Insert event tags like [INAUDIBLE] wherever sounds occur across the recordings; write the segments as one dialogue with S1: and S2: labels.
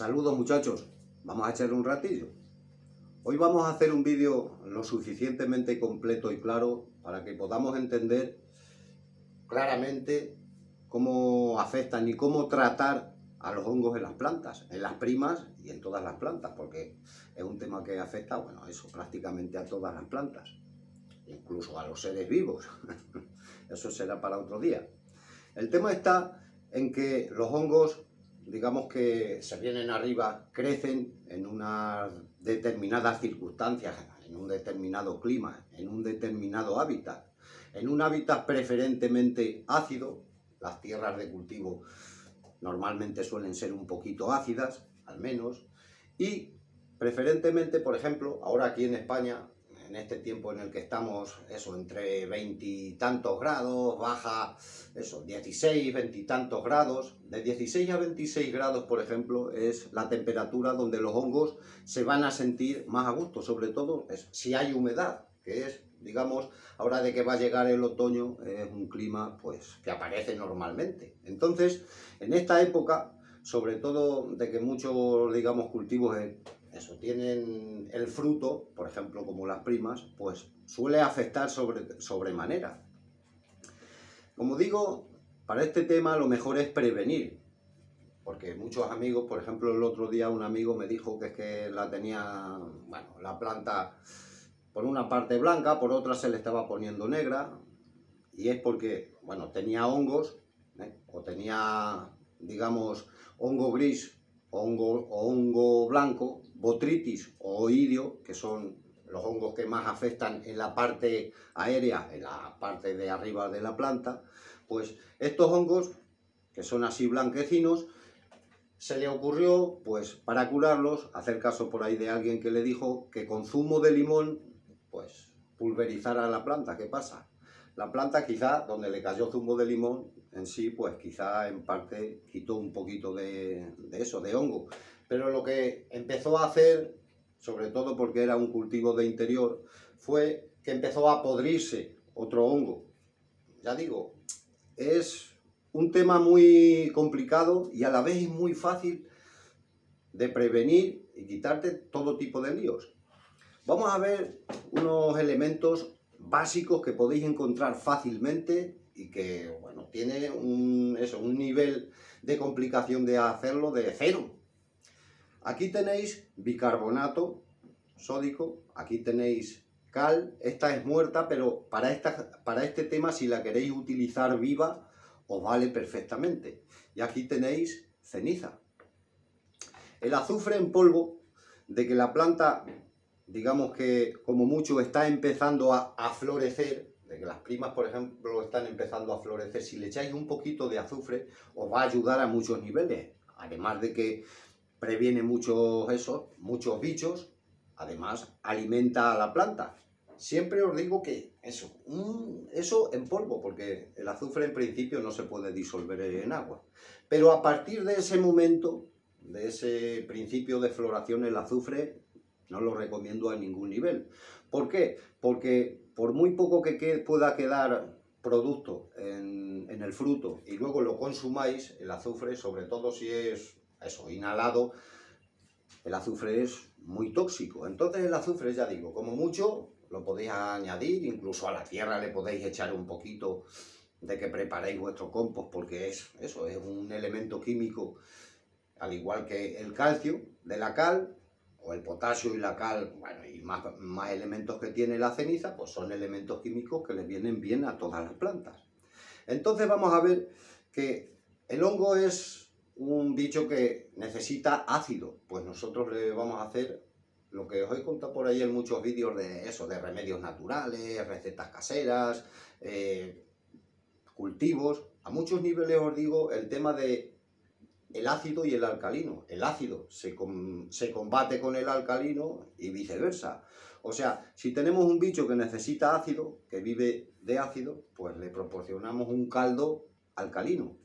S1: Saludos muchachos, vamos a echar un ratillo. Hoy vamos a hacer un vídeo lo suficientemente completo y claro para que podamos entender claramente cómo afectan y cómo tratar a los hongos en las plantas, en las primas y en todas las plantas, porque es un tema que afecta, bueno, eso prácticamente a todas las plantas, incluso a los seres vivos. [LAUGHS] eso será para otro día. El tema está en que los hongos digamos que se vienen arriba, crecen en unas determinadas circunstancias, en un determinado clima, en un determinado hábitat, en un hábitat preferentemente ácido, las tierras de cultivo normalmente suelen ser un poquito ácidas, al menos, y preferentemente, por ejemplo, ahora aquí en España en este tiempo en el que estamos, eso, entre veintitantos grados, baja, eso, 16, veintitantos grados. De 16 a 26 grados, por ejemplo, es la temperatura donde los hongos se van a sentir más a gusto, sobre todo si hay humedad, que es, digamos, ahora de que va a llegar el otoño, es un clima, pues, que aparece normalmente. Entonces, en esta época, sobre todo de que muchos, digamos, cultivos eso, tienen el fruto, por ejemplo, como las primas, pues suele afectar sobre, sobremanera. Como digo, para este tema lo mejor es prevenir, porque muchos amigos, por ejemplo, el otro día un amigo me dijo que es que la tenía, bueno, la planta por una parte blanca, por otra se le estaba poniendo negra, y es porque, bueno, tenía hongos, ¿eh? o tenía, digamos, hongo gris hongo, o hongo blanco, botritis o oidio, que son los hongos que más afectan en la parte aérea, en la parte de arriba de la planta, pues estos hongos, que son así blanquecinos, se le ocurrió, pues para curarlos, hacer caso por ahí de alguien que le dijo que con zumo de limón, pues pulverizara la planta. ¿Qué pasa? La planta quizá, donde le cayó zumo de limón, en sí, pues quizá en parte quitó un poquito de, de eso, de hongo. Pero lo que empezó a hacer, sobre todo porque era un cultivo de interior, fue que empezó a podrirse otro hongo. Ya digo, es un tema muy complicado y a la vez muy fácil de prevenir y quitarte todo tipo de líos. Vamos a ver unos elementos básicos que podéis encontrar fácilmente y que, bueno, tiene un, eso, un nivel de complicación de hacerlo de cero. Aquí tenéis bicarbonato sódico, aquí tenéis cal, esta es muerta, pero para, esta, para este tema si la queréis utilizar viva, os vale perfectamente. Y aquí tenéis ceniza. El azufre en polvo, de que la planta, digamos que como mucho está empezando a, a florecer, de que las primas, por ejemplo, están empezando a florecer, si le echáis un poquito de azufre, os va a ayudar a muchos niveles. Además de que previene muchos, eso, muchos bichos, además alimenta a la planta. Siempre os digo que eso, eso en polvo, porque el azufre en principio no se puede disolver en agua. Pero a partir de ese momento, de ese principio de floración, el azufre no lo recomiendo a ningún nivel. ¿Por qué? Porque por muy poco que pueda quedar producto en, en el fruto y luego lo consumáis, el azufre, sobre todo si es eso, inhalado, el azufre es muy tóxico. Entonces el azufre, ya digo, como mucho lo podéis añadir, incluso a la tierra le podéis echar un poquito de que preparéis vuestro compost, porque es eso, es un elemento químico, al igual que el calcio de la cal, o el potasio y la cal, bueno, y más, más elementos que tiene la ceniza, pues son elementos químicos que le vienen bien a todas las plantas. Entonces vamos a ver que el hongo es un bicho que necesita ácido, pues nosotros le vamos a hacer lo que os he contado por ahí en muchos vídeos de eso, de remedios naturales, recetas caseras, eh, cultivos. A muchos niveles os digo el tema de el ácido y el alcalino. El ácido se, se combate con el alcalino y viceversa. O sea, si tenemos un bicho que necesita ácido, que vive de ácido, pues le proporcionamos un caldo alcalino.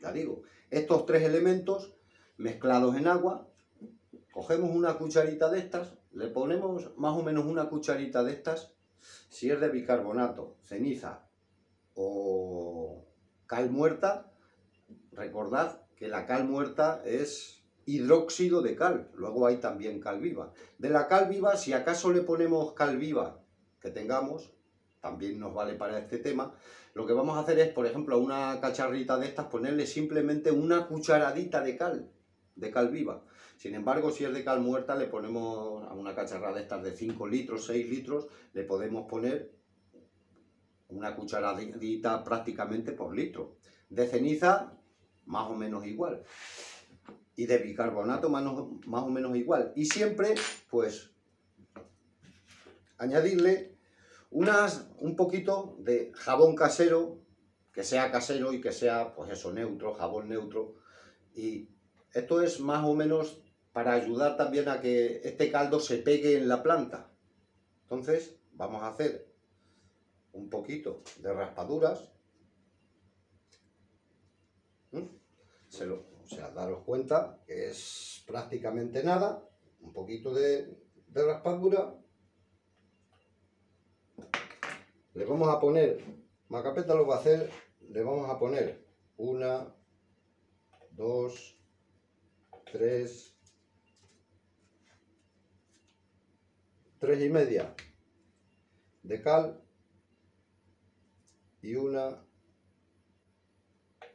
S1: Ya digo, estos tres elementos mezclados en agua, cogemos una cucharita de estas, le ponemos más o menos una cucharita de estas, si es de bicarbonato, ceniza o cal muerta, recordad que la cal muerta es hidróxido de cal. Luego hay también cal viva. De la cal viva, si acaso le ponemos cal viva que tengamos, también nos vale para este tema, lo que vamos a hacer es, por ejemplo, a una cacharrita de estas, ponerle simplemente una cucharadita de cal, de cal viva. Sin embargo, si es de cal muerta, le ponemos a una cacharra de estas de 5 litros, 6 litros, le podemos poner una cucharadita prácticamente por litro. De ceniza, más o menos igual. Y de bicarbonato, más o menos igual. Y siempre, pues, añadirle unas, un poquito de jabón casero, que sea casero y que sea, pues eso, neutro, jabón neutro. Y esto es más o menos para ayudar también a que este caldo se pegue en la planta. Entonces, vamos a hacer un poquito de raspaduras. ¿Mm? Se lo, o sea, daros cuenta que es prácticamente nada. Un poquito de, de raspadura. Le vamos a poner, Macapeta lo va a hacer, le vamos a poner una, dos, tres, tres y media de cal y una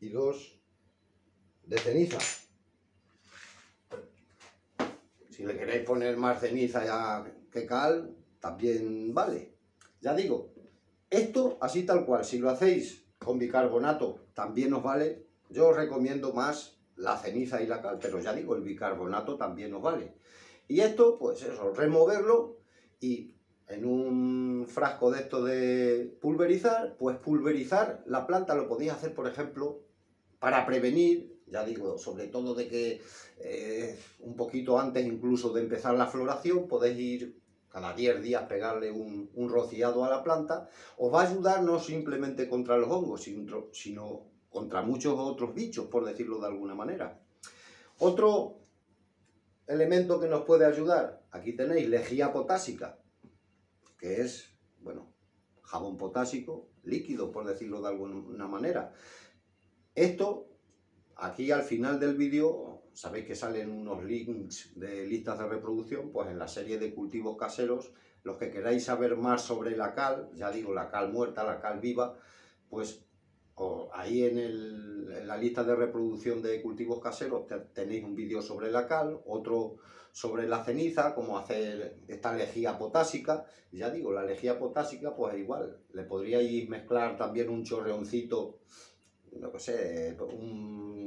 S1: y dos de ceniza. Si le queréis poner más ceniza ya que cal, también vale. Ya digo, esto así tal cual, si lo hacéis con bicarbonato también os vale. Yo os recomiendo más la ceniza y la cal, pero ya digo, el bicarbonato también os vale. Y esto, pues eso, removerlo y en un frasco de esto de pulverizar, pues pulverizar la planta lo podéis hacer, por ejemplo, para prevenir, ya digo, sobre todo de que eh, un poquito antes incluso de empezar la floración, podéis ir cada 10 días pegarle un, un, rociado a la planta, os va a ayudar no simplemente contra los hongos, sino, sino contra muchos otros bichos, por decirlo de alguna manera. Otro elemento que nos puede ayudar, aquí tenéis lejía potásica, que es, bueno, jabón potásico líquido, por decirlo de alguna manera. Esto, aquí al final del vídeo, sabéis que salen unos links de listas de reproducción, pues en la serie de cultivos caseros, los que queráis saber más sobre la cal, ya digo, la cal muerta, la cal viva, pues ahí en, en, la lista de reproducción de cultivos caseros tenéis un vídeo sobre la cal, otro sobre la ceniza, cómo hacer esta lejía potásica. Ya digo, la lejía potásica, pues igual, le podríais mezclar también un chorreoncito, no sé, un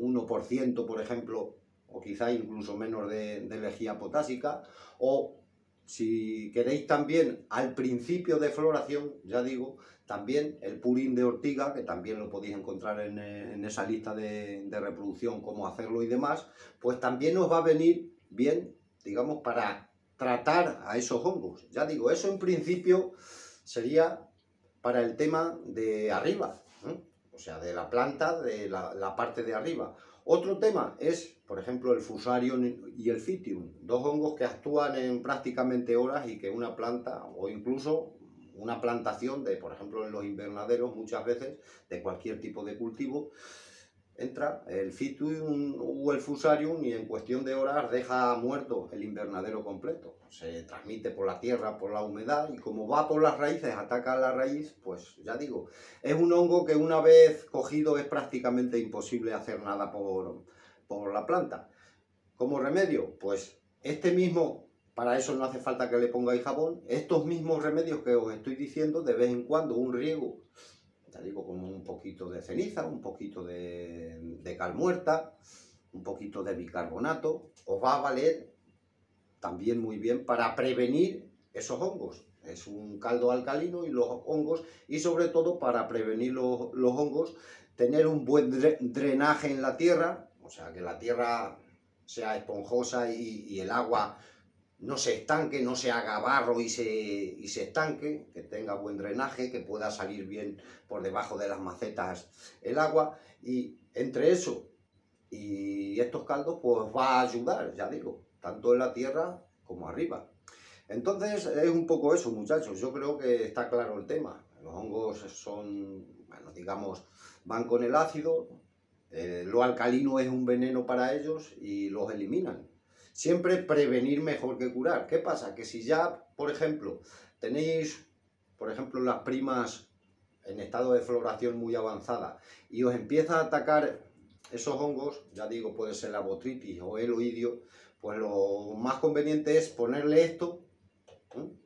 S1: 1%, por ejemplo, o quizá incluso menos de, de lejía potásica, o si queréis también al principio de floración, ya digo, también el purín de ortiga, que también lo podéis encontrar en, esa lista de, de, reproducción, cómo hacerlo y demás, pues también os va a venir bien, digamos, para tratar a esos hongos. Ya digo, eso en principio sería para el tema de arriba, ¿eh? Sea, de la planta, de la, la parte de arriba. Otro tema es, por ejemplo, el fusarium y el fitium, dos hongos que actúan en prácticamente horas y que una planta o incluso una plantación de, por ejemplo, en los invernaderos muchas veces, de cualquier tipo de cultivo, entra el fitium o el fusarium y en cuestión de horas deja muerto el invernadero completo. Se transmite por la tierra, por la humedad y como va por las raíces, ataca la raíz, pues ya digo, es un hongo que una vez cogido es prácticamente imposible hacer nada por, por la planta. Como remedio, pues este mismo, para eso no hace falta que le pongáis jabón, estos mismos remedios que os estoy diciendo, de vez en cuando un riego ya digo, con un poquito de ceniza, un poquito de, de cal muerta, un poquito de bicarbonato, os va a valer también muy bien para prevenir esos hongos. Es un caldo alcalino y los hongos, y sobre todo para prevenir los, los hongos, tener un buen drenaje en la tierra, o sea, que la tierra sea esponjosa y, y el agua no se estanque, no se haga barro y se, y se estanque, que tenga buen drenaje, que pueda salir bien por debajo de las macetas el agua. Y entre eso y estos caldos, pues va a ayudar, ya digo, tanto en la tierra como arriba. Entonces es un poco eso, muchachos. Yo creo que está claro el tema. Los hongos son, bueno, digamos, van con el ácido, Eh, lo alcalino es un veneno para ellos y los eliminan. Siempre prevenir mejor que curar. ¿Qué pasa? Que si ya, por ejemplo, tenéis, por ejemplo, las primas en estado de floración muy avanzada y os empieza a atacar esos hongos, ya digo, puede ser la botritis o el oidio, pues lo más conveniente es ponerle esto,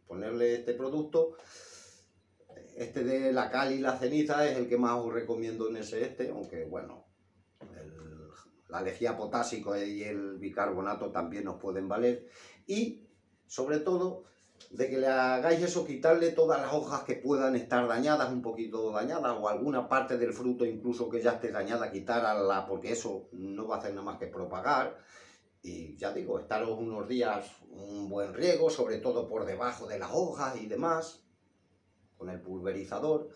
S1: ponerle este producto, este de la cal y la ceniza es el que más os recomiendo en ese este, aunque bueno, la lejía potásico y el bicarbonato también nos pueden valer, y sobre todo de que le hagáis eso, quitarle todas las hojas que puedan estar dañadas, un poquito dañadas, o alguna parte del fruto incluso que ya esté dañada, quitarla, porque eso no va a hacer nada más que propagar. Y ya digo, estaros unos días un buen riego, sobre todo por debajo de las hojas y demás, con el pulverizador.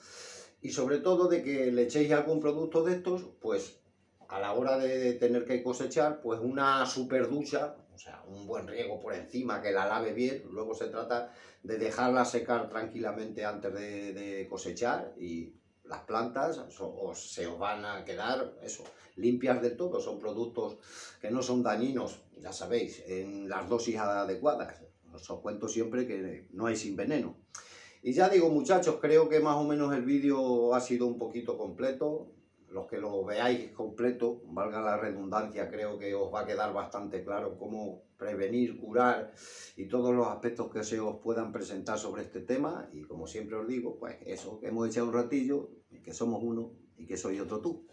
S1: Y sobre todo de que le echéis algún producto de estos, pues a la hora de tener que cosechar, pues una super ducha o sea, un buen riego por encima, que la lave bien, luego se trata de dejarla secar tranquilamente antes de, cosechar y las plantas se os van a quedar eso, limpias del todo, son productos que no son dañinos, ya sabéis, en las dosis adecuadas. Os cuento siempre que no hay sin veneno. Y ya digo muchachos, creo que más o menos el vídeo ha sido un poquito completo los que lo veáis completo, valga la redundancia, creo que os va a quedar bastante claro cómo prevenir, curar y todos los aspectos que se os puedan presentar sobre este tema. Y como siempre os digo, pues eso, que hemos echado un ratillo, que somos uno y que soy otro tú.